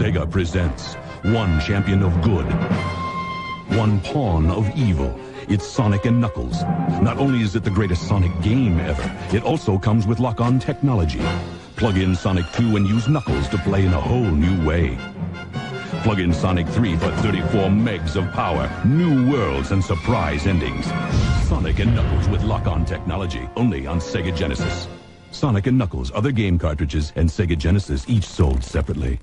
Sega presents one champion of good, one pawn of evil. It's Sonic and Knuckles. Not only is it the greatest Sonic game ever, it also comes with lock-on technology. Plug in Sonic 2 and use Knuckles to play in a whole new way. Plug in Sonic 3 for 34 megs of power, new worlds, and surprise endings. Sonic and Knuckles with lock-on technology, only on Sega Genesis. Sonic and Knuckles, other game cartridges, and Sega Genesis each sold separately.